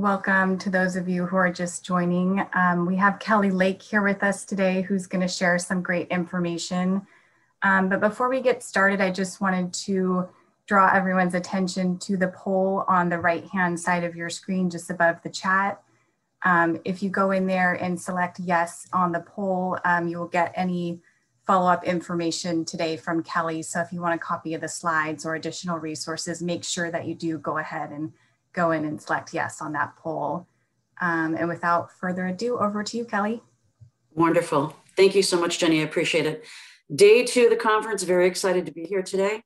welcome to those of you who are just joining. Um, we have Kelly Lake here with us today who's going to share some great information. Um, but before we get started, I just wanted to draw everyone's attention to the poll on the right hand side of your screen just above the chat. Um, if you go in there and select yes on the poll, um, you will get any follow-up information today from Kelly. So if you want a copy of the slides or additional resources, make sure that you do go ahead and go in and select yes on that poll. Um, and without further ado, over to you, Kelly. Wonderful. Thank you so much, Jenny. I appreciate it. Day two of the conference, very excited to be here today.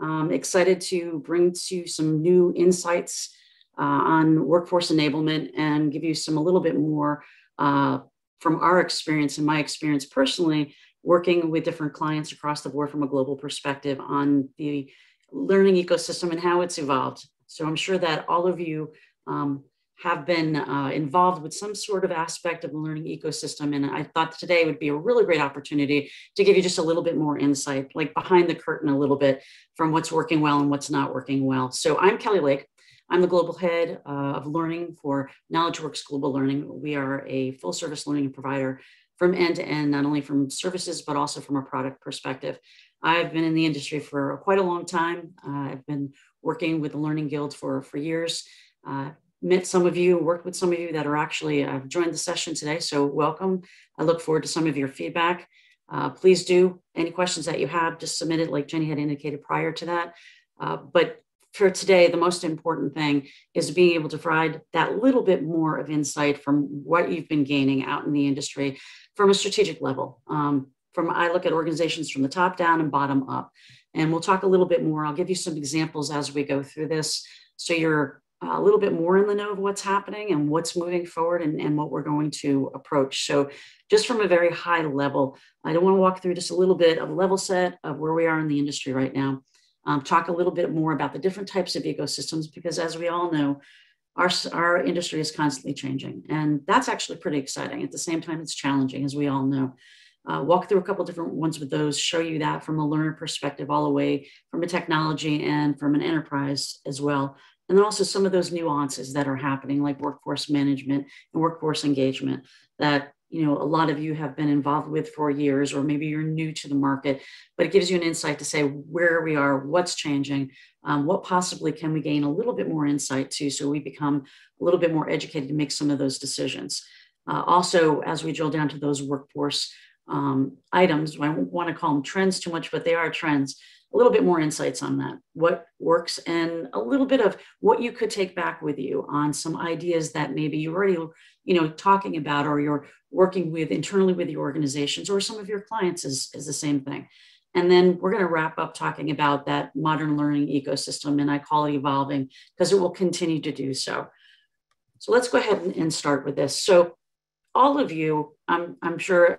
Um, excited to bring to you some new insights uh, on workforce enablement and give you some a little bit more uh, from our experience and my experience personally working with different clients across the board from a global perspective on the learning ecosystem and how it's evolved. So I'm sure that all of you um, have been uh, involved with some sort of aspect of the learning ecosystem. And I thought today would be a really great opportunity to give you just a little bit more insight, like behind the curtain a little bit from what's working well and what's not working well. So I'm Kelly Lake. I'm the global head uh, of learning for KnowledgeWorks Global Learning. We are a full service learning provider from end to end, not only from services, but also from a product perspective. I've been in the industry for quite a long time. Uh, I've been working with the Learning Guild for, for years. Uh, met some of you, worked with some of you that are actually uh, joined the session today. So welcome. I look forward to some of your feedback. Uh, please do any questions that you have, just submit it like Jenny had indicated prior to that. Uh, but for today, the most important thing is being able to provide that little bit more of insight from what you've been gaining out in the industry from a strategic level. Um, from I look at organizations from the top down and bottom up, and we'll talk a little bit more. I'll give you some examples as we go through this, so you're a little bit more in the know of what's happening and what's moving forward and, and what we're going to approach. So, just from a very high level, I don't want to walk through just a little bit of a level set of where we are in the industry right now. Um, talk a little bit more about the different types of ecosystems because, as we all know, our, our industry is constantly changing. And that's actually pretty exciting. At the same time, it's challenging, as we all know. Uh, walk through a couple different ones with those, show you that from a learner perspective, all the way from a technology and from an enterprise as well. And then also some of those nuances that are happening, like workforce management and workforce engagement, that you know a lot of you have been involved with for years, or maybe you're new to the market, but it gives you an insight to say where we are, what's changing, um, what possibly can we gain a little bit more insight to so we become a little bit more educated to make some of those decisions. Uh, also, as we drill down to those workforce um, items, I don't want to call them trends too much, but they are trends, a little bit more insights on that, what works, and a little bit of what you could take back with you on some ideas that maybe you're already, you know, talking about or you're working with internally with your organizations or some of your clients is, is the same thing. And then we're going to wrap up talking about that modern learning ecosystem, and I call it evolving because it will continue to do so. So let's go ahead and start with this. So, all of you, I'm, I'm sure,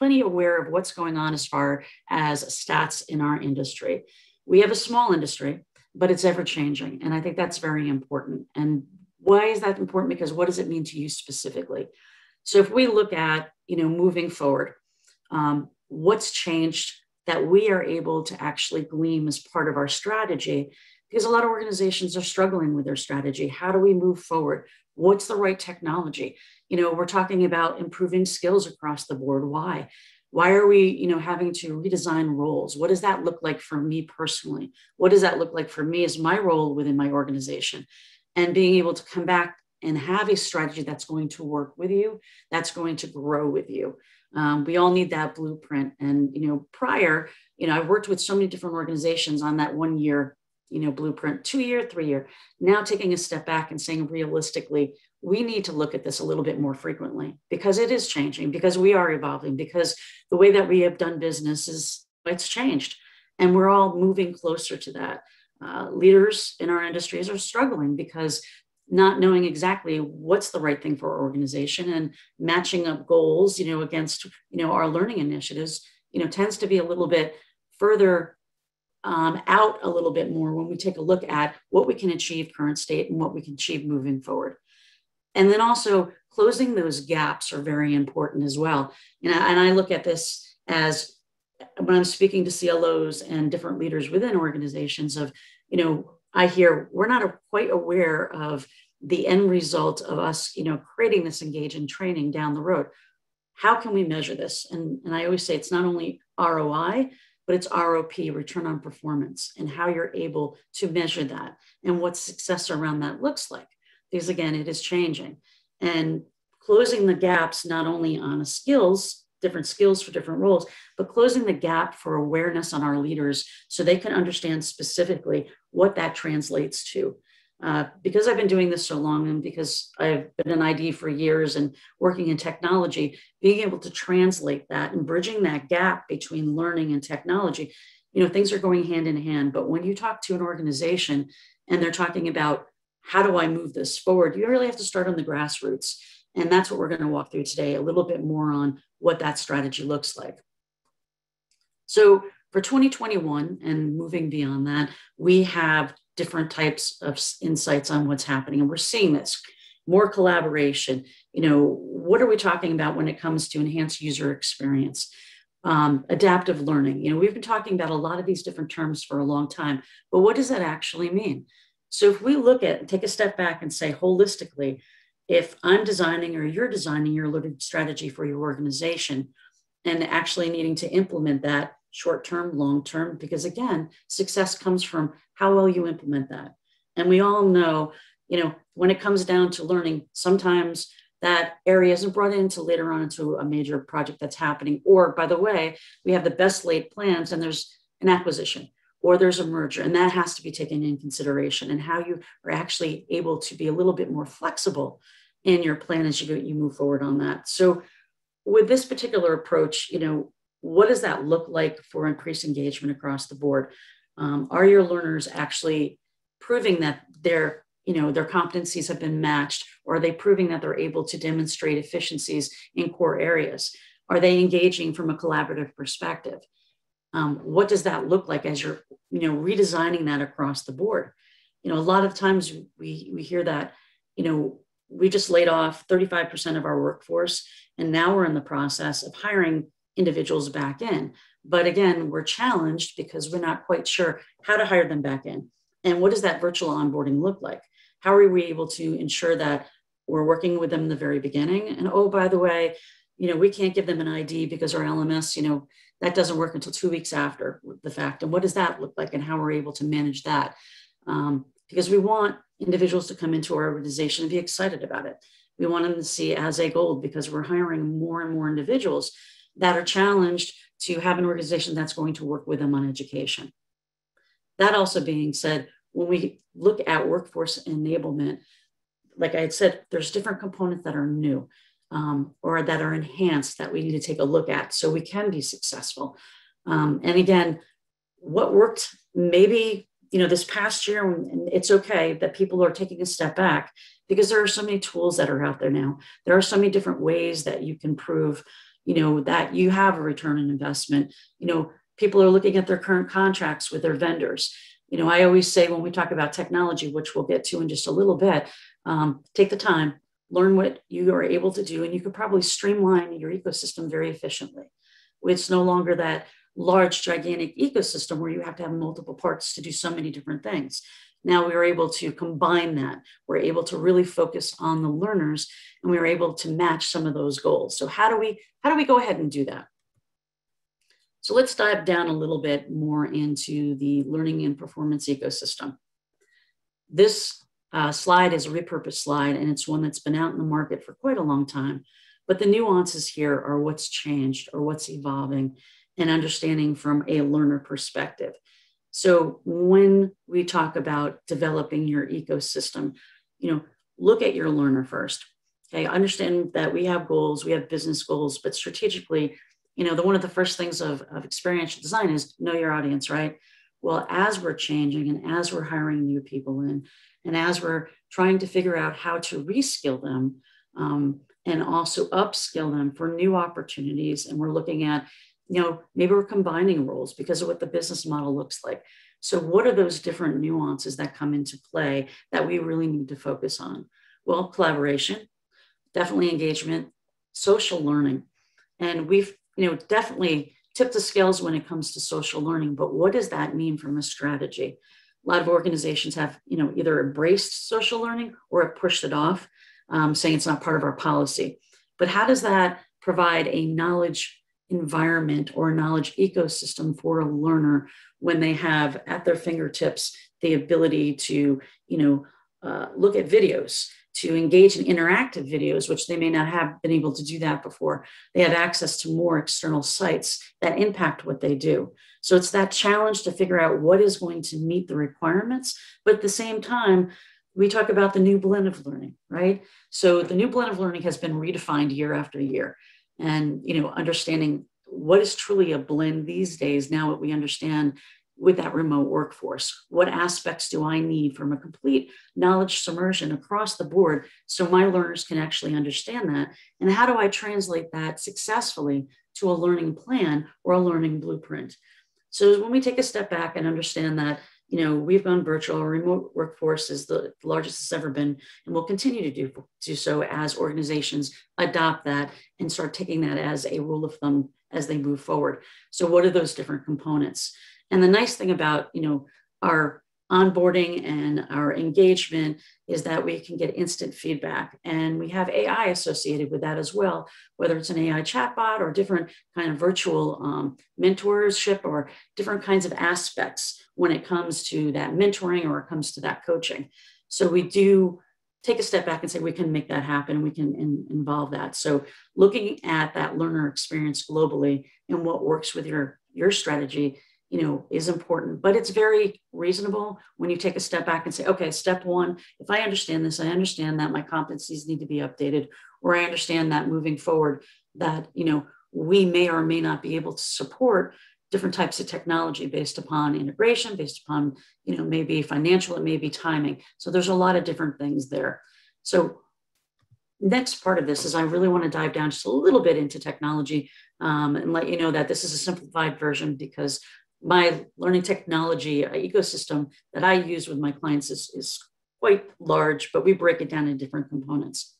plenty aware of what's going on as far as stats in our industry. We have a small industry, but it's ever changing. And I think that's very important. And why is that important? Because what does it mean to you specifically? So if we look at, you know, moving forward, um, what's changed that we are able to actually glean as part of our strategy because a lot of organizations are struggling with their strategy how do we move forward what's the right technology you know we're talking about improving skills across the board. Why? Why are we you know having to redesign roles? What does that look like for me personally? What does that look like for me as my role within my organization? And being able to come back and have a strategy that's going to work with you that's going to grow with you. Um, we all need that blueprint. And, you know, prior, you know, I've worked with so many different organizations on that one year, you know, blueprint, two year, three year. Now taking a step back and saying realistically, we need to look at this a little bit more frequently because it is changing, because we are evolving, because the way that we have done business is it's changed. And we're all moving closer to that. Uh, leaders in our industries are struggling because not knowing exactly what's the right thing for our organization and matching up goals you know against you know our learning initiatives you know tends to be a little bit further um, out a little bit more when we take a look at what we can achieve current state and what we can achieve moving forward and then also closing those gaps are very important as well and I, and I look at this as when i'm speaking to CLOs and different leaders within organizations of you know I hear we're not quite aware of the end result of us, you know, creating this engage and training down the road. How can we measure this? And, and I always say it's not only ROI, but it's ROP, return on performance, and how you're able to measure that and what success around that looks like. Because again, it is changing. And closing the gaps not only on skills, different skills for different roles, but closing the gap for awareness on our leaders so they can understand specifically what that translates to. Uh, because I've been doing this so long and because I've been an ID for years and working in technology, being able to translate that and bridging that gap between learning and technology, you know, things are going hand in hand. But when you talk to an organization and they're talking about how do I move this forward, you really have to start on the grassroots. And that's what we're going to walk through today, a little bit more on what that strategy looks like. So for 2021 and moving beyond that, we have different types of insights on what's happening. And we're seeing this more collaboration. You know, what are we talking about when it comes to enhanced user experience? Um, adaptive learning. You know, we've been talking about a lot of these different terms for a long time, but what does that actually mean? So if we look at, take a step back and say holistically, if I'm designing or you're designing your learning strategy for your organization and actually needing to implement that short term, long term, because again, success comes from how well you implement that. And we all know, you know, when it comes down to learning, sometimes that area isn't brought into later on into a major project that's happening. Or by the way, we have the best laid plans and there's an acquisition or there's a merger, and that has to be taken in consideration and how you are actually able to be a little bit more flexible in your plan as you go, you move forward on that. So with this particular approach, you know, what does that look like for increased engagement across the board? Um, are your learners actually proving that their you know their competencies have been matched? Or are they proving that they're able to demonstrate efficiencies in core areas? Are they engaging from a collaborative perspective? Um, what does that look like as you're you know redesigning that across the board? You know a lot of times we we hear that you know we just laid off 35% of our workforce, and now we're in the process of hiring individuals back in. But again, we're challenged because we're not quite sure how to hire them back in. And what does that virtual onboarding look like? How are we able to ensure that we're working with them in the very beginning? And oh, by the way, you know, we can't give them an ID because our LMS, you know, that doesn't work until two weeks after the fact. And what does that look like and how we're able to manage that? Um, because we want individuals to come into our organization and be excited about it. We want them to see as a gold because we're hiring more and more individuals that are challenged to have an organization that's going to work with them on education. That also being said, when we look at workforce enablement, like I had said, there's different components that are new um, or that are enhanced that we need to take a look at so we can be successful. Um, and again, what worked maybe you know, this past year, and it's okay that people are taking a step back because there are so many tools that are out there now. There are so many different ways that you can prove, you know, that you have a return on investment. You know, people are looking at their current contracts with their vendors. You know, I always say when we talk about technology, which we'll get to in just a little bit, um, take the time, learn what you are able to do, and you could probably streamline your ecosystem very efficiently. It's no longer that large, gigantic ecosystem where you have to have multiple parts to do so many different things. Now we were able to combine that. We're able to really focus on the learners and we were able to match some of those goals. So how do we how do we go ahead and do that? So let's dive down a little bit more into the learning and performance ecosystem. This uh, slide is a repurposed slide and it's one that's been out in the market for quite a long time. But the nuances here are what's changed or what's evolving and understanding from a learner perspective. So when we talk about developing your ecosystem, you know, look at your learner first. Okay, understand that we have goals, we have business goals, but strategically, you know, the one of the first things of, of experiential design is know your audience, right? Well, as we're changing and as we're hiring new people in, and as we're trying to figure out how to reskill them um, and also upskill them for new opportunities, and we're looking at you know, maybe we're combining roles because of what the business model looks like. So, what are those different nuances that come into play that we really need to focus on? Well, collaboration, definitely engagement, social learning. And we've, you know, definitely tipped the scales when it comes to social learning. But what does that mean from a strategy? a lot of organizations have, you know, either embraced social learning or have pushed it off, um, saying it's not part of our policy. But how does that provide a knowledge environment or knowledge ecosystem for a learner when they have at their fingertips the ability to, you know, uh, look at videos, to engage in interactive videos, which they may not have been able to do that before. They have access to more external sites that impact what they do. So it's that challenge to figure out what is going to meet the requirements, but at the same time, we talk about the new blend of learning, right? So the new blend of learning has been redefined year after year. And you know, understanding what is truly a blend these days, now that we understand with that remote workforce? What aspects do I need from a complete knowledge submersion across the board so my learners can actually understand that? And how do I translate that successfully to a learning plan or a learning blueprint? So when we take a step back and understand that, you know, we've gone virtual, remote workforce is the largest it's ever been, and we'll continue to do, do so as organizations adopt that and start taking that as a rule of thumb as they move forward. So what are those different components? And the nice thing about, you know, our onboarding and our engagement is that we can get instant feedback. And we have ai associated with that as well whether it's an ai chatbot or different kind of virtual um, mentorship or different kinds of aspects when it comes to that mentoring or it comes to that coaching. So we do take a step back and say we can make that happen. We can in, involve that. So looking at that learner experience globally and what works with your your strategy you know, is important, but it's very reasonable when you take a step back and say, okay, step one, if I understand this, I understand that my competencies need to be updated, or I understand that moving forward, that, you know, we may or may not be able to support different types of technology based upon integration, based upon, you know, maybe financial, it may be timing. So there's a lot of different things there. So next part of this is I really want to dive down just a little bit into technology um, and let you know that this is a simplified version because my learning technology uh, ecosystem that I use with my clients is, is quite large, but we break it down in different components.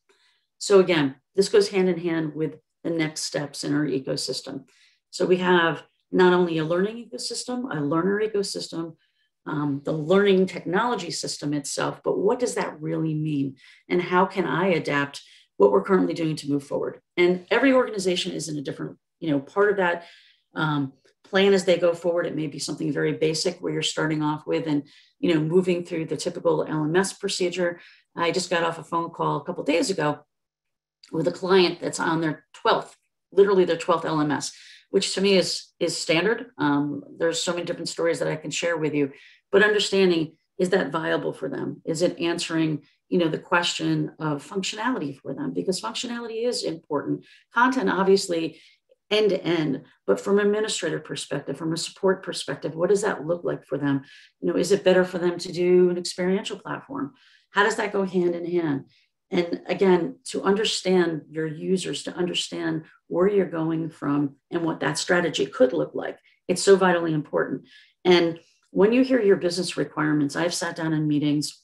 So again, this goes hand in hand with the next steps in our ecosystem. So we have not only a learning ecosystem, a learner ecosystem, um, the learning technology system itself, but what does that really mean? And how can I adapt what we're currently doing to move forward? And every organization is in a different, you know, part of that. Um, plan as they go forward. It may be something very basic where you're starting off with and, you know, moving through the typical LMS procedure. I just got off a phone call a couple days ago with a client that's on their 12th, literally their 12th LMS, which to me is, is standard. Um, there's so many different stories that I can share with you, but understanding is that viable for them? Is it answering you know the question of functionality for them because functionality is important content obviously end to end. But from an administrative perspective from a support perspective what does that look like for them? You know is it better for them to do an experiential platform? How does that go hand in hand? And again to understand your users to understand where you're going from and what that strategy could look like it's so vitally important. And when you hear your business requirements i've sat down in meetings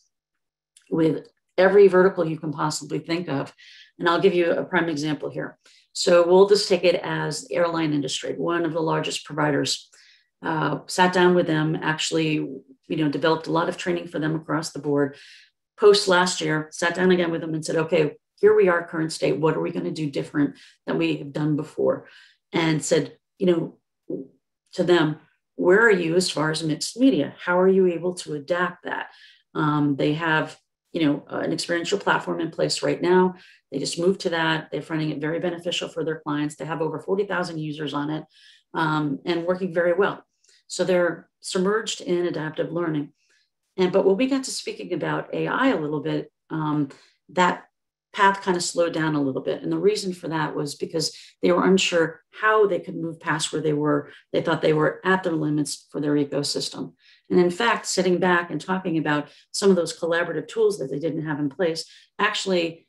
with every vertical you can possibly think of and i'll give you a prime example here so we'll just take it as airline industry, one of the largest providers. Uh, sat down with them, actually, you know, developed a lot of training for them across the board. Post last year, sat down again with them and said, okay, here we are, current state. What are we going to do different than we have done before? And said, you know, to them, where are you as far as mixed media? How are you able to adapt that? Um, they have, you know, an experiential platform in place right now. They just moved to that. They're finding it very beneficial for their clients. They have over 40,000 users on it um, and working very well. So they're submerged in adaptive learning. And but when we got to speaking about AI a little bit, um, that path kind of slowed down a little bit. And the reason for that was because they were unsure how they could move past where they were. They thought they were at their limits for their ecosystem. And in fact, sitting back and talking about some of those collaborative tools that they didn't have in place actually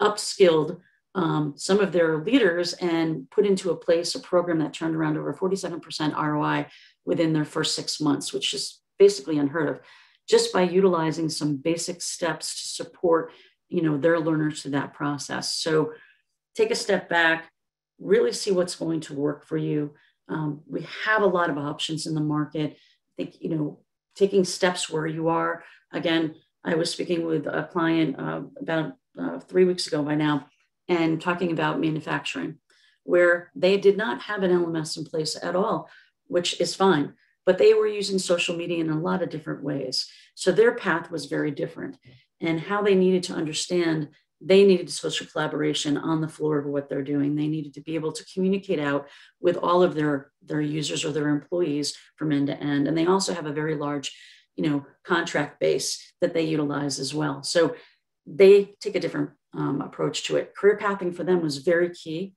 upskilled um, some of their leaders and put into a place a program that turned around over 47% ROI within their first six months, which is basically unheard of, just by utilizing some basic steps to support you know their learners through that process. So take a step back, really see what's going to work for you. Um, we have a lot of options in the market. Think you know taking steps where you are. Again, I was speaking with a client uh, about uh, three weeks ago by now and talking about manufacturing, where they did not have an LMS in place at all, which is fine, but they were using social media in a lot of different ways. So their path was very different. And how they needed to understand they needed social collaboration on the floor of what they're doing. They needed to be able to communicate out with all of their, their users or their employees from end to end. And they also have a very large, you know, contract base that they utilize as well. So they take a different um, approach to it. Career pathing for them was very key.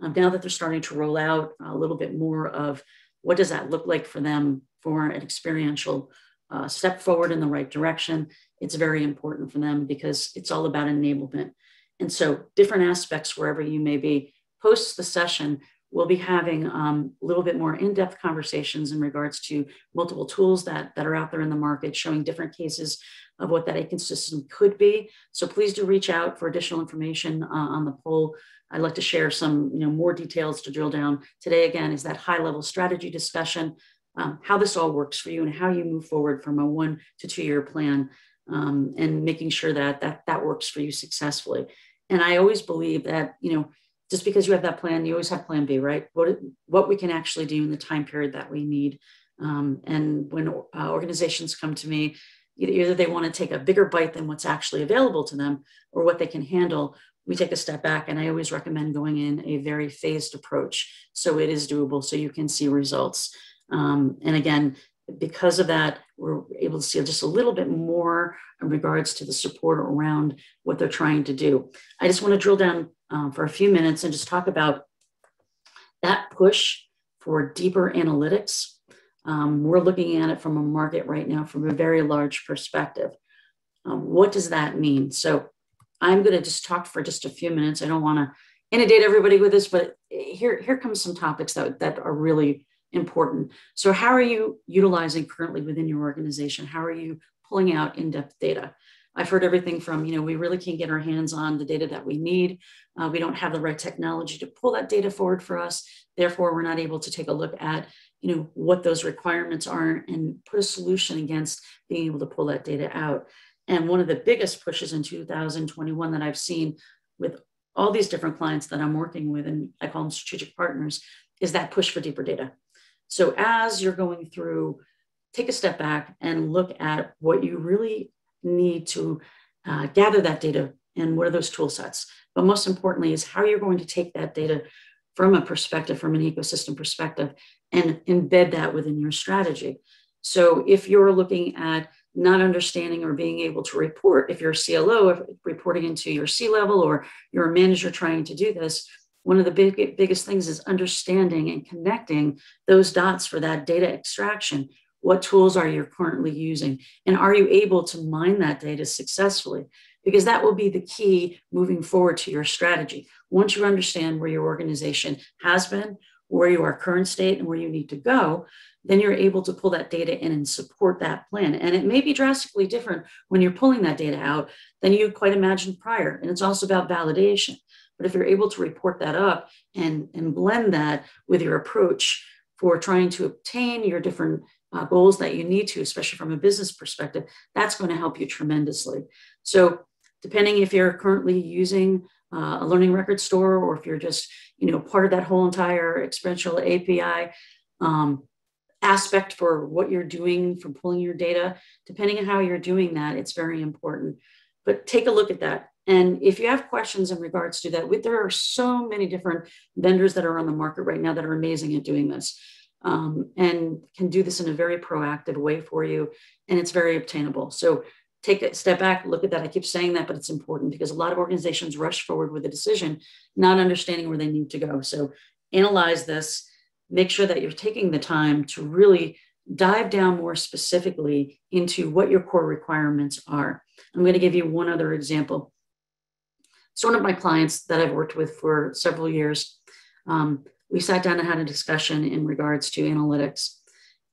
Um, now that they're starting to roll out a little bit more of what does that look like for them for an experiential uh, step forward in the right direction it's very important for them because it's all about enablement. And so, different aspects wherever you may be, post the session, we'll be having um, a little bit more in-depth conversations in regards to multiple tools that, that are out there in the market, showing different cases of what that ecosystem could be. So please do reach out for additional information uh, on the poll. I'd like to share some you know, more details to drill down. Today, again, is that high-level strategy discussion, um, how this all works for you and how you move forward from a one to two-year plan um, and making sure that that that works for you successfully. And I always believe that you know just because you have that plan, you always have plan B, right? What what we can actually do in the time period that we need. Um, and when uh, organizations come to me, either they want to take a bigger bite than what's actually available to them, or what they can handle. We take a step back, and I always recommend going in a very phased approach so it is doable, so you can see results. Um, and again, because of that, we're able to see just a little bit more in regards to the support around what they're trying to do. I just want to drill down um, for a few minutes and just talk about that push for deeper analytics. Um, we're looking at it from a market right now from a very large perspective. Um, what does that mean? So I'm going to just talk for just a few minutes. I don't want to inundate everybody with this, but here, here comes some topics that, that are really important. So, how are you utilizing currently within your organization? How are you pulling out in depth data? I've heard everything from, you know, we really can't get our hands on the data that we need. Uh, we don't have the right technology to pull that data forward for us. Therefore, we're not able to take a look at, you know, what those requirements are and put a solution against being able to pull that data out. And one of the biggest pushes in 2021 that I've seen with all these different clients that I'm working with, and I call them strategic partners, is that push for deeper data. So as you're going through, take a step back and look at what you really need to uh, gather that data and what are those tool sets. But most importantly, is how you're going to take that data from a perspective, from an ecosystem perspective, and embed that within your strategy. So if you're looking at not understanding or being able to report, if you're a CLO, reporting into your C level or you're a manager trying to do this, one of the big, biggest things is understanding and connecting those dots for that data extraction. What tools are you currently using? And are you able to mine that data successfully? Because that will be the key moving forward to your strategy. Once you understand where your organization has been, where you are current state, and where you need to go, then you're able to pull that data in and support that plan. And it may be drastically different when you're pulling that data out than you quite imagined prior. And it's also about validation. But if you're able to report that up and, and blend that with your approach for trying to obtain your different uh, goals that you need to, especially from a business perspective, that's going to help you tremendously. So, depending if you're currently using uh, a learning record store or if you're just, you know, part of that whole entire experiential API um, aspect for what you're doing from pulling your data, depending on how you're doing that, it's very important. But take a look at that. And if you have questions in regards to that, there are so many different vendors that are on the market right now that are amazing at doing this um, and can do this in a very proactive way for you. And it's very obtainable. So take a step back, look at that. I keep saying that, but it's important because a lot of organizations rush forward with a decision, not understanding where they need to go. So analyze this, make sure that you're taking the time to really dive down more specifically into what your core requirements are. I'm going to give you one other example. So one of my clients that I've worked with for several years. Um, we sat down and had a discussion in regards to analytics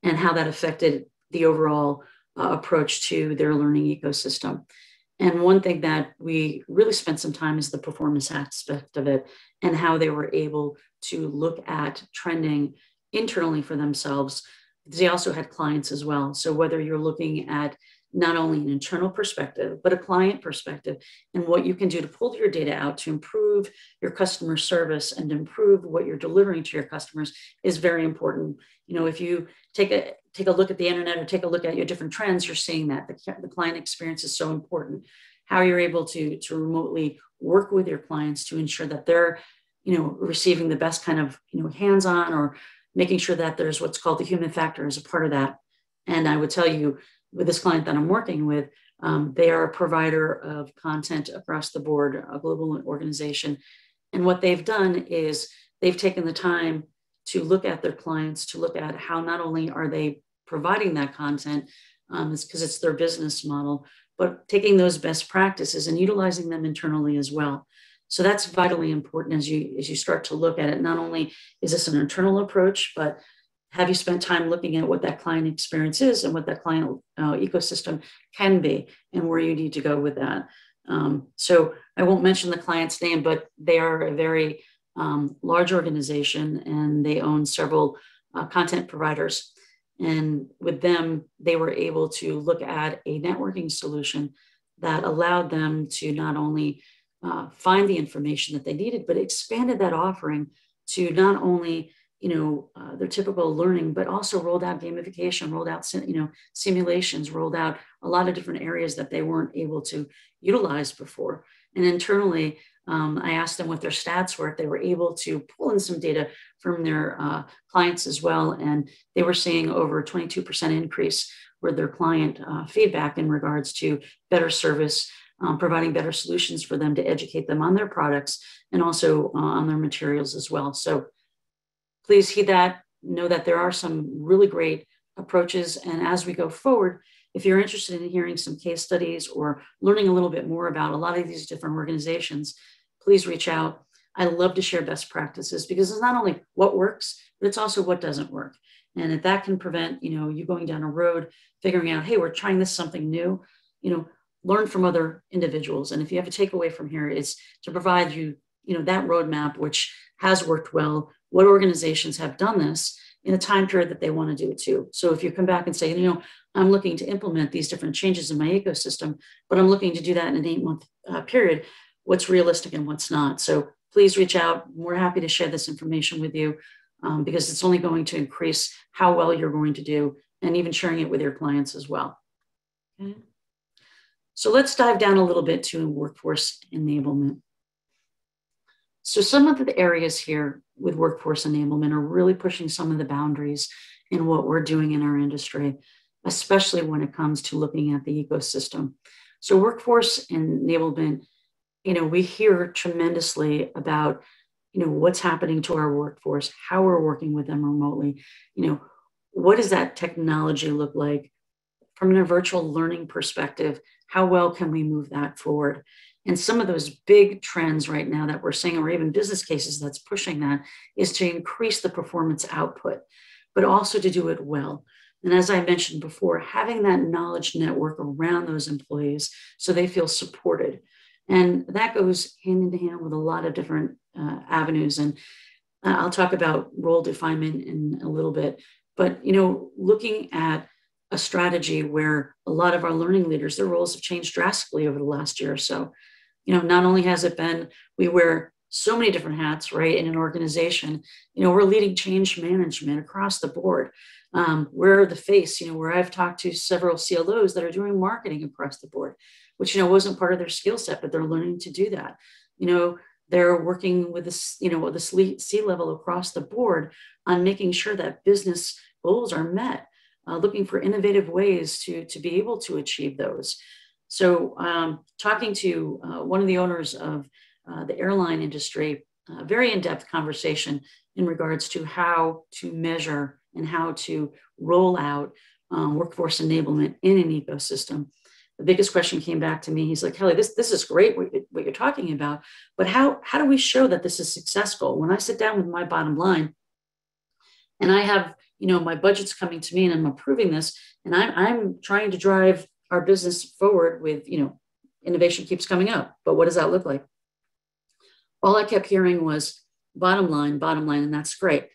and how that affected the overall uh, approach to their learning ecosystem. And one thing that we really spent some time is the performance aspect of it and how they were able to look at trending internally for themselves they also had clients as well. So whether you're looking at not only an internal perspective, but a client perspective, and what you can do to pull your data out to improve your customer service and improve what you're delivering to your customers is very important. You know, if you take a take a look at the internet or take a look at your different trends, you're seeing that the, the client experience is so important. How you're able to to remotely work with your clients to ensure that they're, you know, receiving the best kind of you know hands-on or making sure that there's what's called the human factor as a part of that. And I would tell you with this client that I'm working with, um, they are a provider of content across the board, a global organization. And what they've done is they've taken the time to look at their clients, to look at how not only are they providing that content, um, it's because it's their business model, but taking those best practices and utilizing them internally as well. So that's vitally important as you as you start to look at it. Not only is this an internal approach, but have you spent time looking at what that client experience is and what that client uh, ecosystem can be and where you need to go with that? Um, so i won't mention the client's name but they are a very um, large organization and they own several uh, content providers. And with them they were able to look at a networking solution that allowed them to not only uh, find the information that they needed but expanded that offering to not only you know uh, their typical learning but also rolled out gamification rolled out you know simulations rolled out a lot of different areas that they weren't able to utilize before. And internally um, i asked them what their stats were if they were able to pull in some data from their uh, clients as well and they were seeing over 22% increase with their client uh, feedback in regards to better service um, providing better solutions for them to educate them on their products and also uh, on their materials as well. So please heed that. Know that there are some really great approaches. And as we go forward, if you're interested in hearing some case studies or learning a little bit more about a lot of these different organizations, please reach out. I love to share best practices because it's not only what works, but it's also what doesn't work. And if that can prevent, you know, you going down a road, figuring out, hey, we're trying this something new, you know, learn from other individuals. And if you have a takeaway from here, is to provide you, you know, that roadmap, which has worked well what organizations have done this in a time period that they want to do it too. So if you come back and say, you know, I'm looking to implement these different changes in my ecosystem, but I'm looking to do that in an eight month uh, period, what's realistic and what's not. So please reach out. We're happy to share this information with you um, because it's only going to increase how well you're going to do and even sharing it with your clients as well. Okay. So let's dive down a little bit to workforce enablement. So some of the areas here with workforce enablement are really pushing some of the boundaries in what we're doing in our industry, especially when it comes to looking at the ecosystem. So workforce enablement, you know, we hear tremendously about, you know, what's happening to our workforce, how we're working with them remotely, you know, what does that technology look like from a virtual learning perspective? How well can we move that forward? And some of those big trends right now that we're seeing, or even business cases that's pushing that, is to increase the performance output, but also to do it well. And as I mentioned before, having that knowledge network around those employees so they feel supported. And that goes hand in hand with a lot of different uh, avenues. And uh, I'll talk about role definement in a little bit. But, you know, looking at a strategy where a lot of our learning leaders, their roles have changed drastically over the last year or so you know, not only has it been, we wear so many different hats, right, in an organization, you know, we're leading change management across the board. Um, we're the face, you know, where I've talked to several CLOs that are doing marketing across the board, which, you know, wasn't part of their skill set, but they're learning to do that. You know, they're working with this, you know, with the C level across the board on making sure that business goals are met, uh, looking for innovative ways to, to be able to achieve those. So, um, talking to uh, one of the owners of uh, the airline industry, a very in depth conversation in regards to how to measure and how to roll out um, workforce enablement in an ecosystem. The biggest question came back to me. He's like, Kelly, this, this is great what, what you're talking about, but how, how do we show that this is successful? When I sit down with my bottom line and I have, you know, my budget's coming to me and I'm approving this and I'm, I'm trying to drive our business forward with, you know, innovation keeps coming up. But what does that look like? All I kept hearing was bottom line, bottom line, and that's great.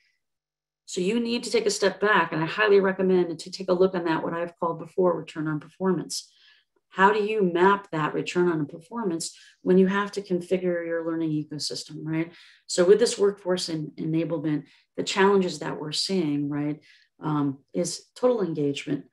So you need to take a step back, and I highly recommend to take a look on that, what I've called before return on performance. How do you map that return on a performance when you have to configure your learning ecosystem, right? So with this workforce en- enablement, the challenges that we're seeing, right, um, is total engagement.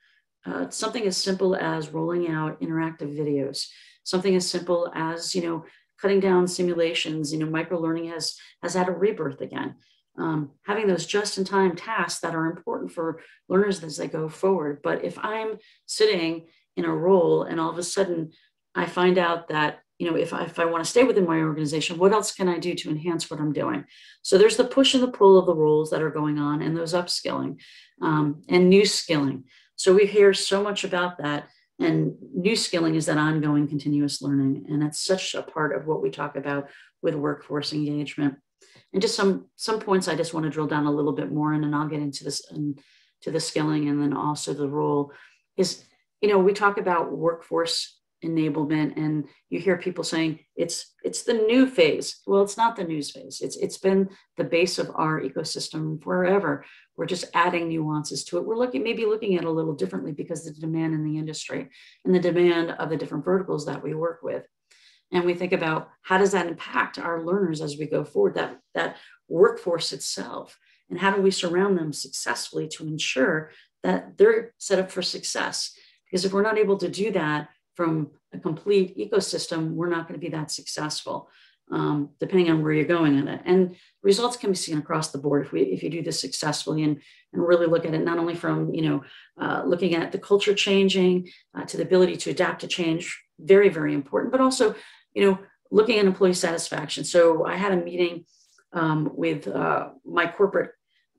Uh, something as simple as rolling out interactive videos, something as simple as, you know, cutting down simulations, you know, micro learning has, has had a rebirth again. Um, having those just in time tasks that are important for learners as they go forward. But if I'm sitting in a role and all of a sudden I find out that you know if I, if I want to stay within my organization what else can I do to enhance what I'm doing? So there's the push and the pull of the roles that are going on and those upskilling um, and new skilling. So we hear so much about that and new skilling is that ongoing continuous learning and that's such a part of what we talk about with workforce engagement. And just some some points i just want to drill down a little bit more in and i'll get into this and to the skilling and then also the role is you know, we talk about workforce enablement and you hear people saying it's it's the new phase. Well it's not the news phase. It's it's been the base of our ecosystem forever. We're just adding nuances to it. We're looking maybe looking at it a little differently because the demand in the industry and the demand of the different verticals that we work with. And we think about how does that impact our learners as we go forward that that workforce itself and how do we surround them successfully to ensure that they're set up for success because if we're not able to do that from a complete ecosystem, we're not going to be that successful, um, depending on where you're going in it. And results can be seen across the board if we if you do this successfully and and really look at it not only from you know uh, looking at the culture changing uh, to the ability to adapt to change, very very important, but also you know looking at employee satisfaction. So I had a meeting um, with uh, my corporate,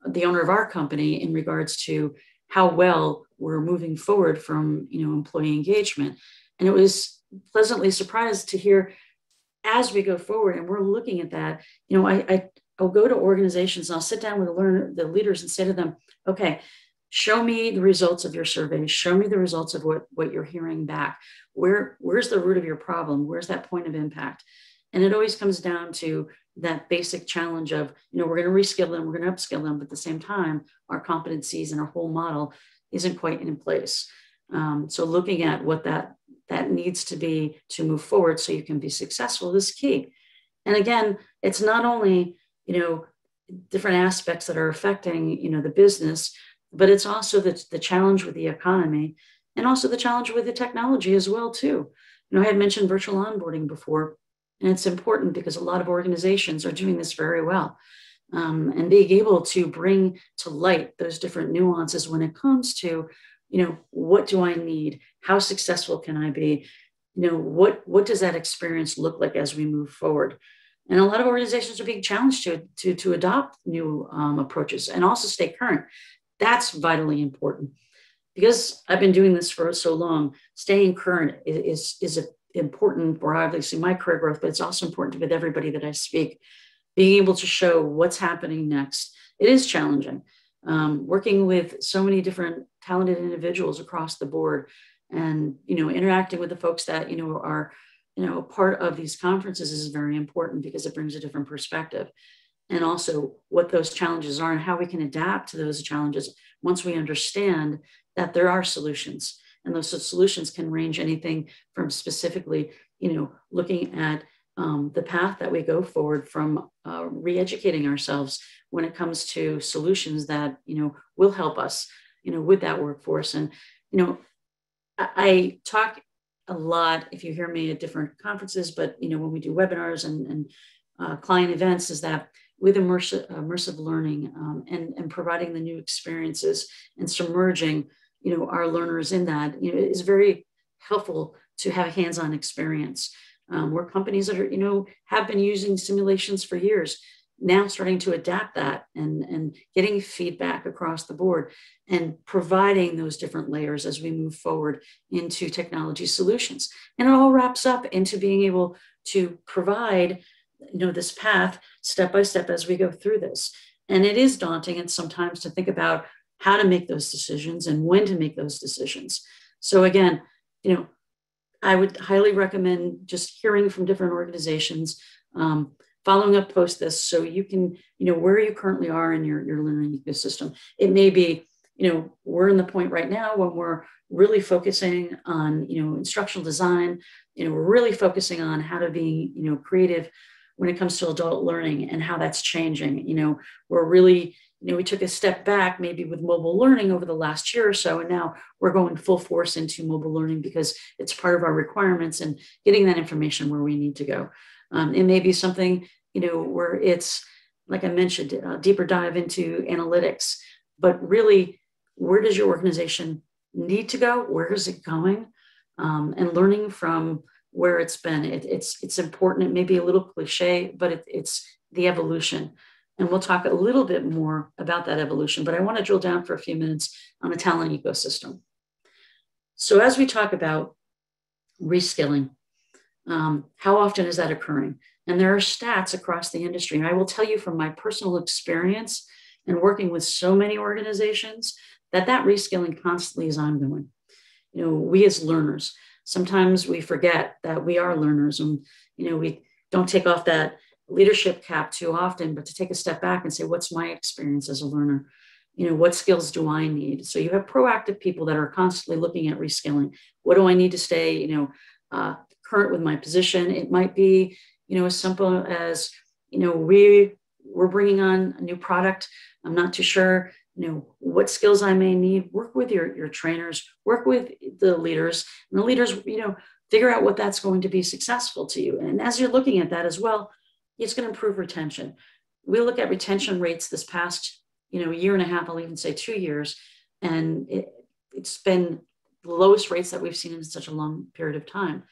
the owner of our company, in regards to how well we're moving forward from you know employee engagement. And it was pleasantly surprised to hear as we go forward and we're looking at that you know i, I will go to organizations and i'll sit down with the learner the leaders and say to them okay show me the results of your survey. Show me the results of what what you're hearing back. Where where's the root of your problem? Where's that point of impact? And it always comes down to that basic challenge of you know we're going to reskill them we're going to upskill them but at the same time our competencies and our whole model isn't quite in place. Um, so looking at what that that needs to be to move forward so you can be successful is key. And again, it's not only you know different aspects that are affecting you know the business, but it's also the, the challenge with the economy and also the challenge with the technology as well too. You know, I had mentioned virtual onboarding before, and it's important because a lot of organizations are doing this very well um, and being able to bring to light those different nuances when it comes to you know what do i need? How successful can i be? You know what what does that experience look like as we move forward? And a lot of organizations are being challenged to to, to adopt new um, approaches and also stay current. That's vitally important because i've been doing this for so long. Staying current is is, is important for obviously my career growth but it's also important with everybody that i speak being able to show what's happening next. It is challenging. Um, working with so many different talented individuals across the board and you know interacting with the folks that you know are you know part of these conferences is very important because it brings a different perspective and also what those challenges are and how we can adapt to those challenges once we understand that there are solutions and those solutions can range anything from specifically you know looking at um, the path that we go forward from uh, re-educating ourselves when it comes to solutions that you know will help us you know with that workforce. And you know I, I talk a lot if you hear me at different conferences but you know when we do webinars and, and uh, client events is that with immersive, immersive learning um, and, and providing the new experiences and submerging you know our learners in that you know is very helpful to have a hands-on experience um, where companies that are, you know, have been using simulations for years now starting to adapt that and, and getting feedback across the board and providing those different layers as we move forward into technology solutions. And it all wraps up into being able to provide, you know, this path step by step as we go through this. And it is daunting and sometimes to think about how to make those decisions and when to make those decisions. So again, you know, I would highly recommend just hearing from different organizations, um, following up post this so you can, you know, where you currently are in your, your learning ecosystem. It may be, you know, we're in the point right now when we're really focusing on, you know, instructional design, you know, we're really focusing on how to be, you know, creative when it comes to adult learning and how that's changing. You know, we're really, you know, we took a step back maybe with mobile learning over the last year or so, and now we're going full force into mobile learning because it's part of our requirements and getting that information where we need to go. Um, it may be something, you know, where it's, like I mentioned, a deeper dive into analytics, but really, where does your organization need to go? Where is it going? Um, and learning from where it's been. It, it's it's important. It may be a little cliche, but it, it's the evolution. And we'll talk a little bit more about that evolution. But I want to drill down for a few minutes on the talent ecosystem. So as we talk about reskilling, um, how often is that occurring? And there are stats across the industry. And I will tell you from my personal experience and working with so many organizations that that reskilling constantly is ongoing. You know, we as learners, sometimes we forget that we are learners and, you know, we don't take off that leadership cap too often, but to take a step back and say, what's my experience as a learner? You know, what skills do I need? So you have proactive people that are constantly looking at reskilling. What do I need to stay, you know, uh, current with my position? It might be, you know, as simple as, you know, we we're bringing on a new product. I'm not too sure you know what skills i may need work with your your trainers work with the leaders and the leaders you know figure out what that's going to be successful to you and as you're looking at that as well it's going to improve retention we look at retention rates this past you know year and a half i'll even say two years and it, it's been the lowest rates that we've seen in such a long period of time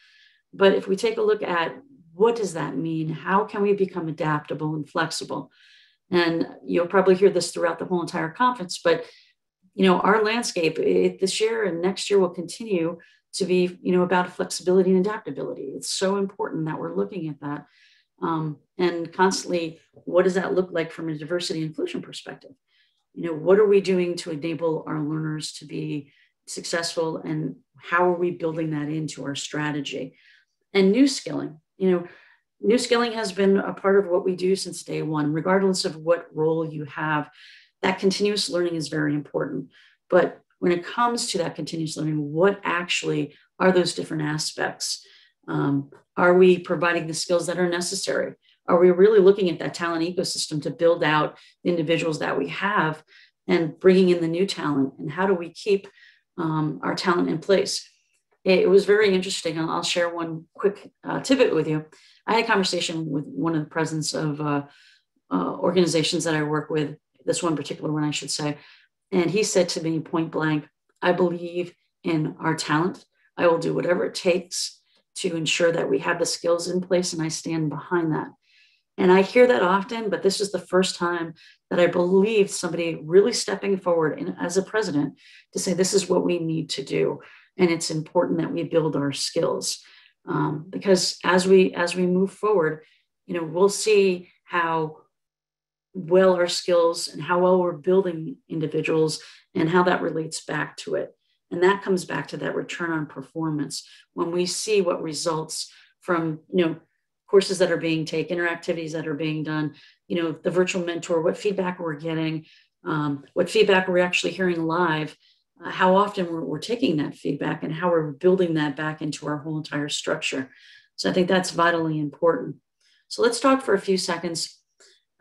but if we take a look at what does that mean how can we become adaptable and flexible and you'll probably hear this throughout the whole entire conference, but you know, our landscape it, this year and next year will continue to be, you know, about flexibility and adaptability. It's so important that we're looking at that. Um, and constantly, what does that look like from a diversity inclusion perspective? You know, what are we doing to enable our learners to be successful and how are we building that into our strategy? And new skilling, you know, new skilling has been a part of what we do since day one, regardless of what role you have. That continuous learning is very important. But when it comes to that continuous learning, what actually are those different aspects? Um, are we providing the skills that are necessary? Are we really looking at that talent ecosystem to build out the individuals that we have and bringing in the new talent? And how do we keep um, our talent in place? It, was very interesting. I'll, I'll share one quick uh, tidbit with you. I had a conversation with one of the presidents of uh, uh, organizations that I work with, this one particular one, I should say. And he said to me point blank, I believe in our talent. I will do whatever it takes to ensure that we have the skills in place, and I stand behind that. And I hear that often, but this is the first time that I believe somebody really stepping forward in, as a president to say, this is what we need to do. And it's important that we build our skills um, because as we as we move forward you know we'll see how well our skills and how well we're building individuals and how that relates back to it and that comes back to that return on performance when we see what results from you know courses that are being taken or activities that are being done you know the virtual mentor what feedback we're getting um, what feedback we're actually hearing live uh, how often we're, we're taking that feedback and how we're building that back into our whole entire structure. So I think that's vitally important. So let's talk for a few seconds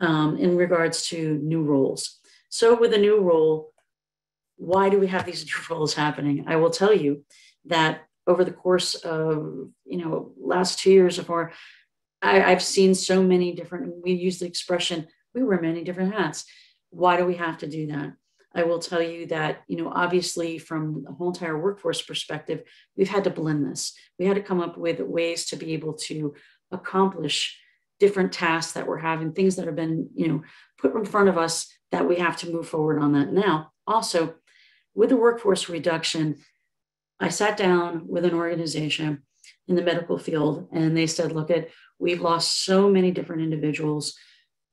um, in regards to new roles. So with a new role, why do we have these roles happening? I will tell you that over the course of you know last two years or more, I, I've seen so many different. We use the expression we wear many different hats. Why do we have to do that? I will tell you that, you know, obviously from the whole entire workforce perspective, we've had to blend this. We had to come up with ways to be able to accomplish different tasks that we're having, things that have been, you know, put in front of us that we have to move forward on that now. Also, with the workforce reduction, I sat down with an organization in the medical field and they said, look at, we've lost so many different individuals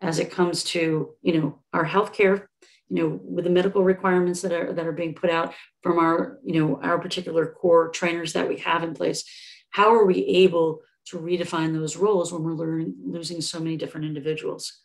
as it comes to, you know, our healthcare you know, with the medical requirements that are that are being put out from our, you know, our particular core trainers that we have in place, how are we able to redefine those roles when we're losing so many different individuals.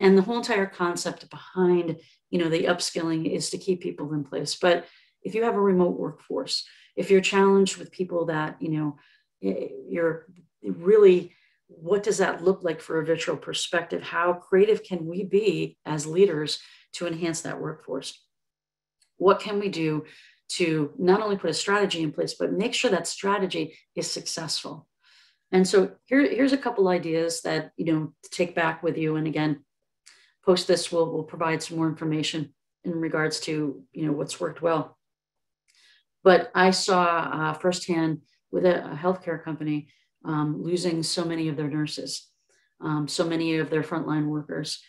And the whole entire concept behind, you know, the upskilling is to keep people in place. But if you have a remote workforce, if you're challenged with people that, you know, you're really, what does that look like for a virtual perspective? How creative can we be as leaders to enhance that workforce? What can we do to not only put a strategy in place, but make sure that strategy is successful? And so here, here's a couple ideas that, you know, to take back with you. And again, post this, we'll, we'll provide some more information in regards to, you know, what's worked well. But I saw uh, firsthand with a, a healthcare company um, losing so many of their nurses, um, so many of their frontline workers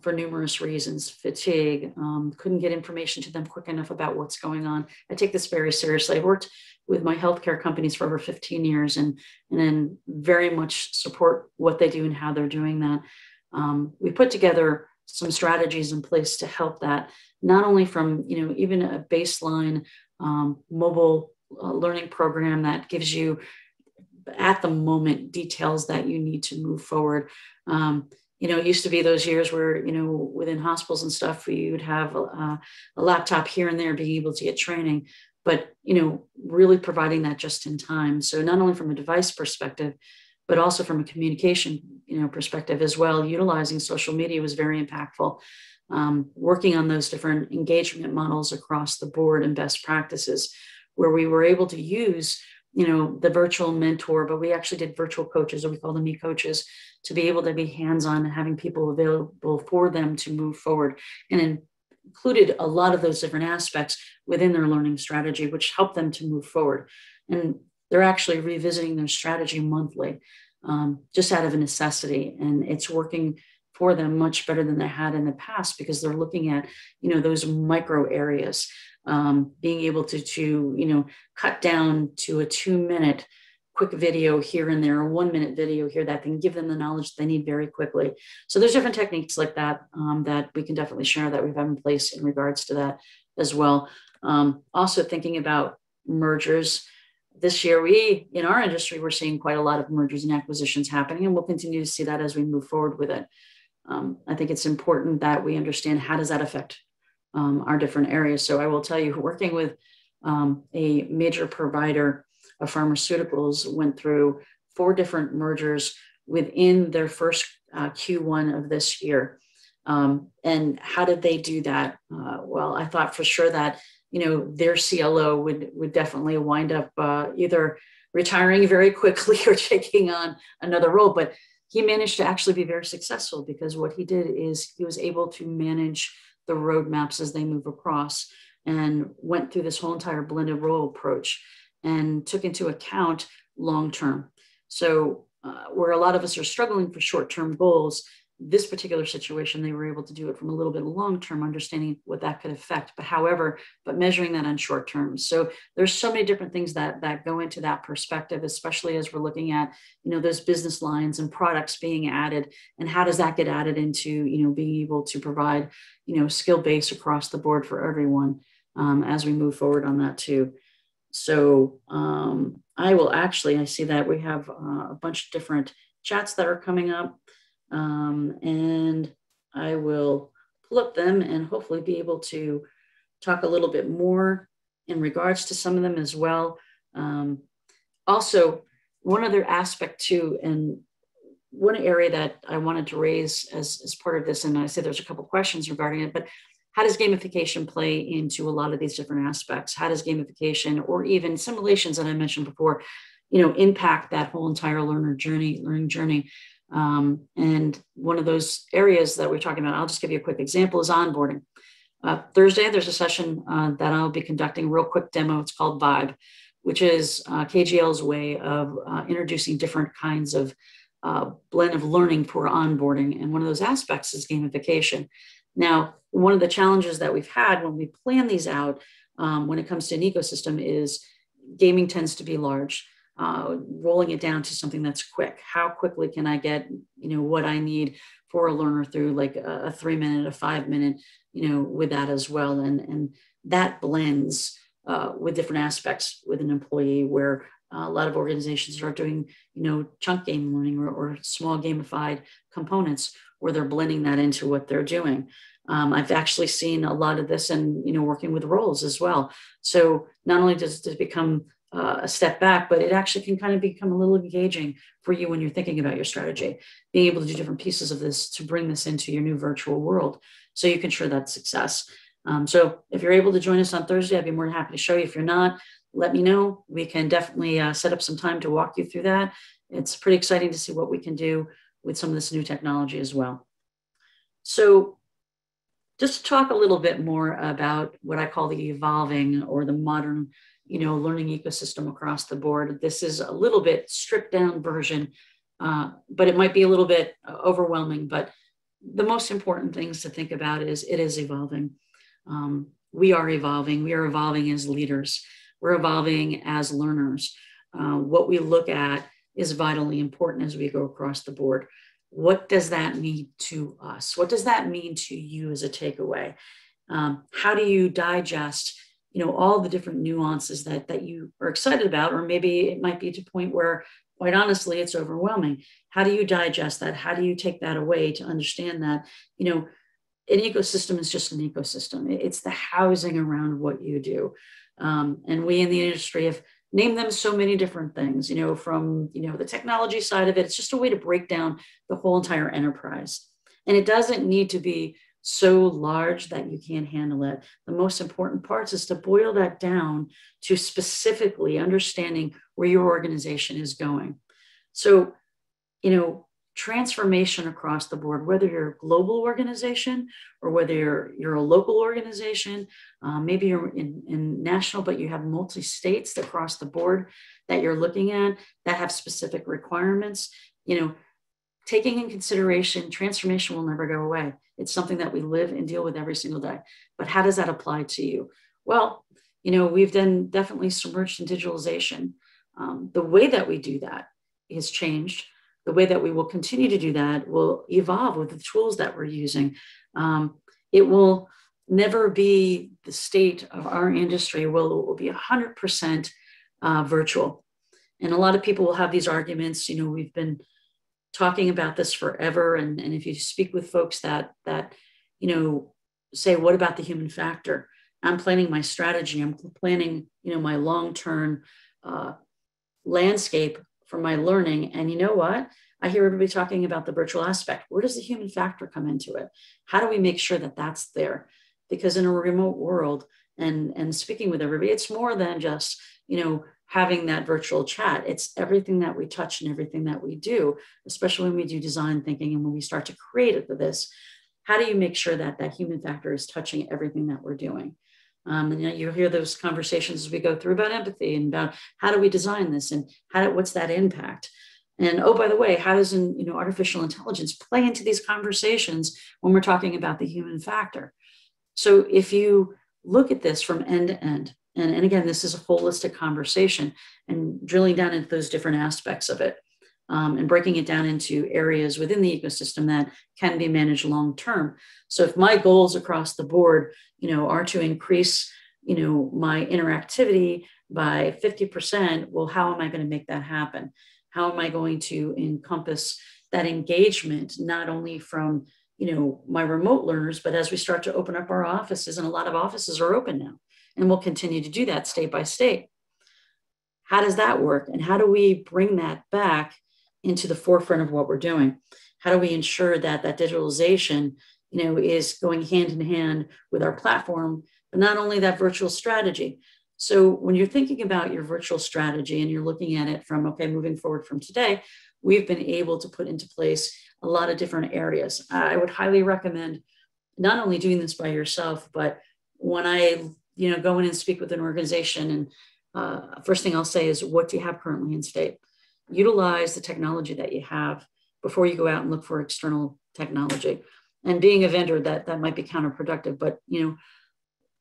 for numerous reasons fatigue um, couldn't get information to them quick enough about what's going on. I take this very seriously. I've worked with my healthcare companies for over 15 years and and then very much support what they do and how they're doing that. Um, we put together some strategies in place to help that not only from you know even a baseline um, mobile uh, learning program that gives you at the moment details that you need to move forward. Um, you know it used to be those years where you know within hospitals and stuff we would have a, a laptop here and there being able to get training but you know really providing that just in time. So not only from a device perspective but also from a communication you know perspective as well utilizing social media was very impactful. Um, working on those different engagement models across the board and best practices where we were able to use you know the virtual mentor but we actually did virtual coaches or we call them e-coaches to be able to be hands-on and having people available for them to move forward and included a lot of those different aspects within their learning strategy which helped them to move forward. And they're actually revisiting their strategy monthly um, just out of a necessity and it's working for them much better than they had in the past because they're looking at you know those micro areas um, being able to to you know cut down to a two minute quick video here and there, a one minute video here that can give them the knowledge they need very quickly. So there's different techniques like that um, that we can definitely share that we've had in place in regards to that as well. Um, also thinking about mergers. This year, we in our industry, we're seeing quite a lot of mergers and acquisitions happening, and we'll continue to see that as we move forward with it. Um, I think it's important that we understand how does that affect um, our different areas. So I will tell you, working with um, a major provider of pharmaceuticals went through four different mergers within their first uh, Q1 of this year. Um, and how did they do that? Uh, well, I thought for sure that you know their CLO would would definitely wind up uh, either retiring very quickly or taking on another role. But he managed to actually be very successful because what he did is he was able to manage the roadmaps as they move across and went through this whole entire blended role approach and took into account long term. So, uh, where a lot of us are struggling for short term goals, this particular situation, they were able to do it from a little bit long term, understanding what that could affect. But however, but measuring that on short term. So there's so many different things that that go into that perspective, especially as we're looking at you know those business lines and products being added, and how does that get added into you know being able to provide you know skill base across the board for everyone um, as we move forward on that too. So um, I will actually I see that we have uh, a bunch of different chats that are coming up. Um, and I will pull up them and hopefully be able to talk a little bit more in regards to some of them as well. Um, also, one other aspect too, and one area that I wanted to raise as, as part of this, and I said there's a couple questions regarding it, but how does gamification play into a lot of these different aspects? How does gamification or even simulations that I mentioned before, you know, impact that whole entire learner journey, learning journey? Um, and one of those areas that we're talking about, I'll just give you a quick example, is onboarding. Uh, Thursday, there's a session uh, that I'll be conducting, real quick demo. It's called Vibe, which is uh, KGL's way of uh, introducing different kinds of uh, blend of learning for onboarding. And one of those aspects is gamification. Now, one of the challenges that we've had when we plan these out um, when it comes to an ecosystem is gaming tends to be large uh, rolling it down to something that's quick. How quickly can I get, you know, what I need for a learner through like a, a three minute, a five minute, you know, with that as well. And, and that blends uh, with different aspects with an employee where Uh, a lot of organizations are doing, you know, chunk game learning or, or, small gamified components where they're blending that into what they're doing. Um, I've actually seen a lot of this and, you know, working with roles as well. So not only does it become uh, a step back, but it actually can kind of become a little engaging for you when you're thinking about your strategy, being able to do different pieces of this to bring this into your new virtual world so you can ensure that success. Um, so if you're able to join us on Thursday, I'd be more than happy to show you. If you're not, let me know. We can definitely uh, set up some time to walk you through that. It's pretty exciting to see what we can do with some of this new technology as well. So just to talk a little bit more about what I call the evolving or the modern, you know, learning ecosystem across the board. This is a little bit stripped down version, uh, but it might be a little bit overwhelming. But the most important things to think about is it is evolving. Um, we are evolving. We are evolving as leaders. We're evolving as learners. Uh, what we look at is vitally important as we go across the board. What does that mean to us? What does that mean to you as a takeaway? Um, how do you digest, you know, all the different nuances that that you are excited about, or maybe it might be to point where, quite honestly, it's overwhelming. How do you digest that? How do you take that away to understand that, you know, an ecosystem is just an ecosystem. It's the housing around what you do. Um, and we in the industry have named them so many different things, you know, from, you know, the technology side of it. It's just a way to break down the whole entire enterprise. And it doesn't need to be so large that you can't handle it. The most important parts is to boil that down to specifically understanding where your organization is going. So, you know, transformation across the board, whether you're a global organization or whether you're, you're a local organization, uh, maybe you're in, in national, but you have multi states across the board that you're looking at that have specific requirements. You know, taking in consideration, transformation will never go away. It's something that we live and deal with every single day. But how does that apply to you? Well, you know, we've then definitely submerged in digitalization. Um, the way that we do that has changed the way that we will continue to do that will evolve with the tools that we're using. Um, it will never be the state of our industry will, will be 100% uh, virtual. And a lot of people will have these arguments. You know, we've been talking about this forever. And, and if you speak with folks that, that, you know, say, what about the human factor? I'm planning my strategy. I'm planning, you know, my long-term uh, landscape for my learning. And you know what? I hear everybody talking about the virtual aspect. Where does the human factor come into it? How do we make sure that that's there? Because in a remote world and, and speaking with everybody, it's more than just, you know, having that virtual chat. It's everything that we touch and everything that we do, especially when we do design thinking and when we start to create it for this. How do you make sure that that human factor is touching everything that we're doing? Um, and you know, you'll hear those conversations as we go through about empathy and about how do we design this and how what's that impact. And oh, by the way, how does you know artificial intelligence play into these conversations when we're talking about the human factor? So if you look at this from end to end, and, and again, this is a holistic conversation and drilling down into those different aspects of it um, and breaking it down into areas within the ecosystem that can be managed long term. So if my goals across the board, you know, are to increase, you know, my interactivity by 50%, well, how am I going to make that happen? How am I going to encompass that engagement, not only from you know my remote learners, but as we start to open up our offices, and a lot of offices are open now, and we'll continue to do that state by state. How does that work? And how do we bring that back into the forefront of what we're doing? How do we ensure that that digitalization, you know, is going hand in hand with our platform, but not only that virtual strategy. So when you're thinking about your virtual strategy and you're looking at it from, okay, moving forward from today, we've been able to put into place a lot of different areas. I would highly recommend not only doing this by yourself, but when I, you know, go in and speak with an organization and uh, first thing I'll say is, what do you have currently in state? utilize the technology that you have before you go out and look for external technology. And being a vendor, that that might be counterproductive, but you know,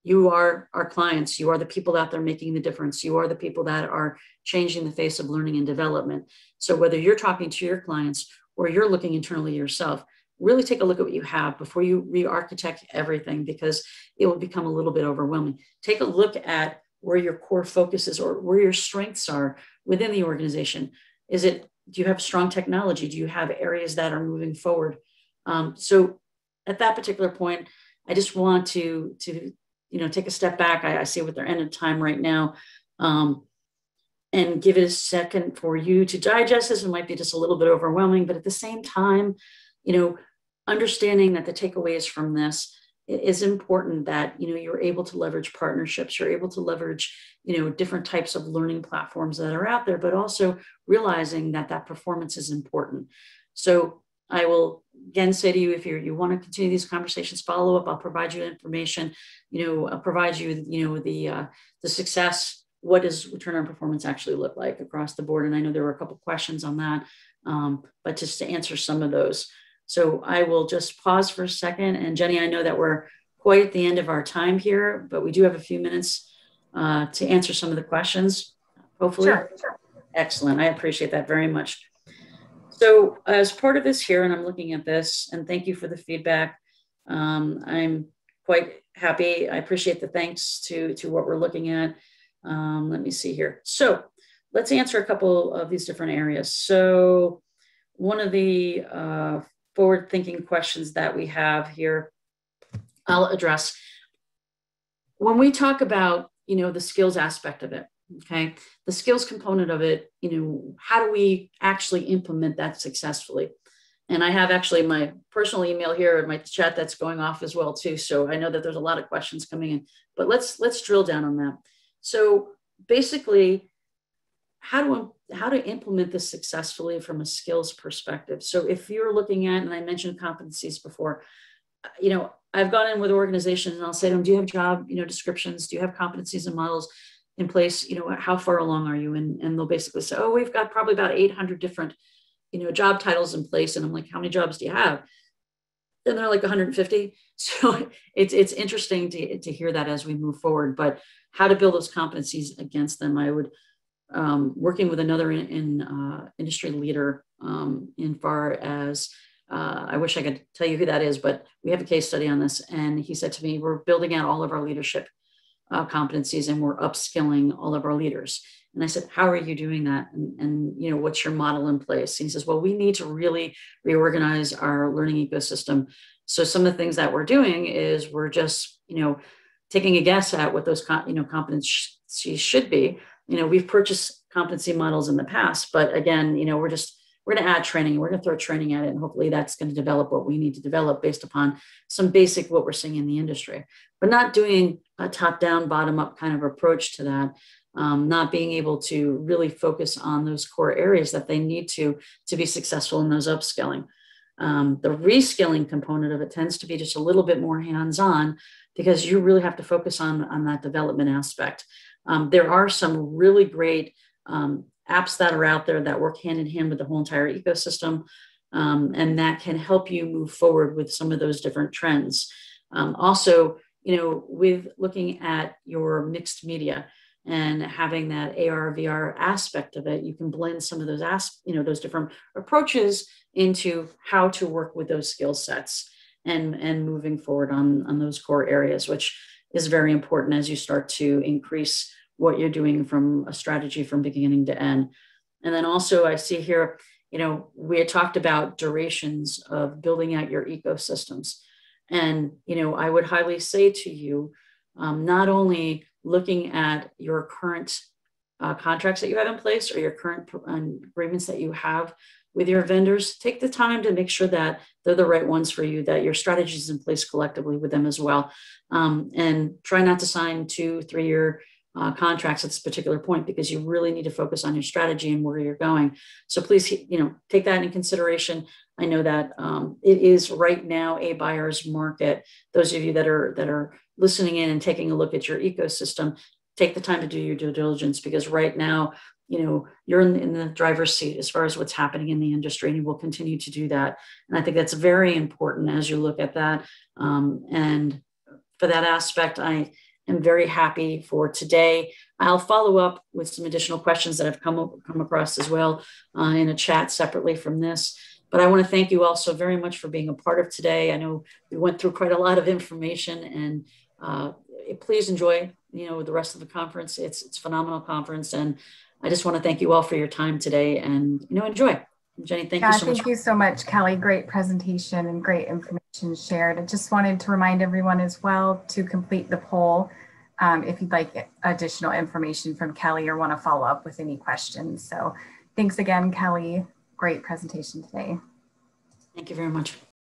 you are our clients. You are the people out there making the difference. You are the people that are changing the face of learning and development. So whether you're talking to your clients or you're looking internally yourself, really take a look at what you have before you re-architect everything because it will become a little bit overwhelming. Take a look at where your core focus is or where your strengths are within the organization? Is it, do you have strong technology? Do you have areas that are moving forward? Um, so at that particular point, I just want to, to you know, take a step back. I, I see what they're end of time right now. Um, and give it a second for you to digest this. It might be just a little bit overwhelming, but at the same time, you know, understanding that the takeaways from this is important that you know you're able to leverage partnerships you're able to leverage you know different types of learning platforms that are out there but also realizing that that performance is important. So i will again say to you if you you want to continue these conversations follow up i'll provide you information you know I'll provide you you know the uh, the success what does return on performance actually look like across the board? And i know there were a couple questions on that um, but just to answer some of those so I will just pause for a second. And Jenny, I know that we're quite at the end of our time here, but we do have a few minutes uh, to answer some of the questions, hopefully. Sure, sure. Excellent. I appreciate that very much. So as part of this here, and I'm looking at this, and thank you for the feedback. Um, I'm quite happy. I appreciate the thanks to, to what we're looking at. Um, let me see here. So let's answer a couple of these different areas. So one of the uh, forward thinking questions that we have here I'll address. When we talk about, you know, the skills aspect of it, okay, the skills component of it, you know, how do we actually implement that successfully? And I have actually my personal email here in my chat that's going off as well too. So I know that there's a lot of questions coming in, but let's let's drill down on that. So basically, how to how to implement this successfully from a skills perspective. So if you're looking at, and I mentioned competencies before, uh, you know, I've gone in with organizations and I'll say to them, do you have job, you know, descriptions? Do you have competencies and models in place? You know, how far along are you? And, and they'll basically say, oh, we've got probably about 800 different, you know, job titles in place. And I'm like, how many jobs do you have? And they're like 150. So it's, it's interesting to, to hear that as we move forward, but how to build those competencies against them. I would, um, working with another in, in uh, industry leader um, in far as uh, I wish I could tell you who that is, but we have a case study on this. And he said to me, We're building out all of our leadership uh, competencies and we're upskilling all of our leaders. And I said, How are you doing that? And, and, you know, what's your model in place? And he says, Well, we need to really reorganize our learning ecosystem. So some of the things that we're doing is we're just, you know, taking a guess at what those, you know, competencies should be you know, we've purchased competency models in the past, but again, you know, we're just we're going to add training. We're going to throw training at it, and hopefully that's going to develop what we need to develop based upon some basic what we're seeing in the industry. But not doing a top-down, bottom-up kind of approach to that. Um, not being able to really focus on those core areas that they need to to be successful in those upskilling. Um, the reskilling component of it tends to be just a little bit more hands-on because you really have to focus on on that development aspect. Um, there are some really great um, apps that are out there that work hand in hand with the whole entire ecosystem. Um, and that can help you move forward with some of those different trends. Um, also, you know, with looking at your mixed media and having that AR VR aspect of it, you can blend some of those as, you know those different approaches into how to work with those skill sets and and moving forward on on those core areas, which is very important as you start to increase what you're doing from a strategy from beginning to end. And then also, I see here, you know, we had talked about durations of building out your ecosystems. And, you know, I would highly say to you, um, not only looking at your current uh, contracts that you have in place or your current um, agreements that you have with your vendors, take the time to make sure that they're the right ones for you, that your strategy is in place collectively with them as well. Um, and try not to sign two, three year uh, contracts at this particular point because you really need to focus on your strategy and where you're going. So please, you know, take that in consideration. I know that um, it is right now a buyer's market. Those of you that are that are listening in and taking a look at your ecosystem, take the time to do your due diligence because right now, you know, you're in, in the driver's seat as far as what's happening in the industry, and you will continue to do that. And I think that's very important as you look at that. Um, and for that aspect, I am very happy for today. I'll follow up with some additional questions that have come, come across as well uh, in a chat separately from this. But I want to thank you all so very much for being a part of today. I know we went through quite a lot of information and uh, please enjoy, you know, the rest of the conference. It's, it's a phenomenal conference and I just want to thank you all for your time today and, you know, enjoy. Jenny, thank yeah, you so thank much. Thank you so much, Kelly. Great presentation and great information shared. I just wanted to remind everyone as well to complete the poll um, if you'd like additional information from Kelly or want to follow up with any questions. So thanks again, Kelly. Great presentation today. Thank you very much.